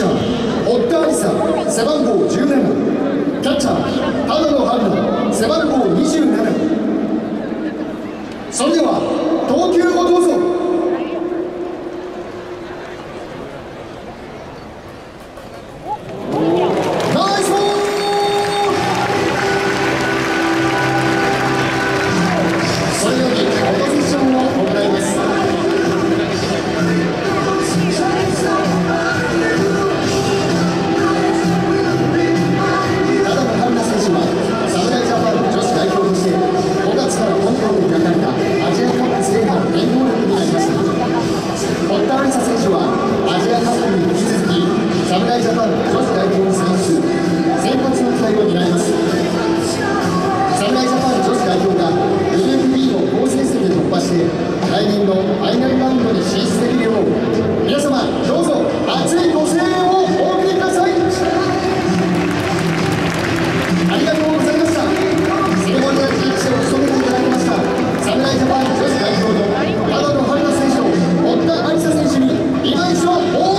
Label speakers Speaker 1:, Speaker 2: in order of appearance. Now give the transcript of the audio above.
Speaker 1: チャー堀田愛さん背番号17キャッチャー田野春菜背番号27久選手はアジアカップに引き続き侍ジャパン女子代表に選出先発の期待を担います侍ジャパン女子代表が NFB の好成績で突破して来年のファイナルラウンドに進出できるよう皆様どうぞ熱いご声援をお送りくださいありがとうございましたセレモニアリーを務めていただきました侍ジャパン女子代表の田愛沙選手に2倍賞